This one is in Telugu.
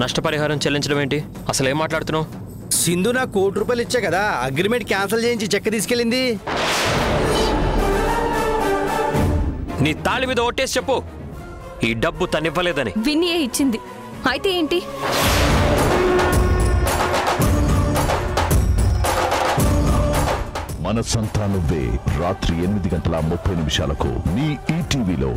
నష్టపరిహారం చెల్లించడం ఏంటి? అసలు ఏం మాట్లాడుతున్నావు? సింధు నా కోటి రూపాయలు ఇచ్చా కదా అగ్రిమెంట్ క్యాన్సిల్ చేయించి చెక్క తీసుకెళ్ళింది. నీ తాళి మీద ఓటేసి చెప్పు. ఈ డబ్బు తనివ్వలేదని. విన్నీయే ఇచ్చింది. అయితే ఏంటి? మనసంతా నువ్వే. రాత్రి ఎనిమిది గంటల ముప్పై నిమిషాలకు మీ ఈటీవీలో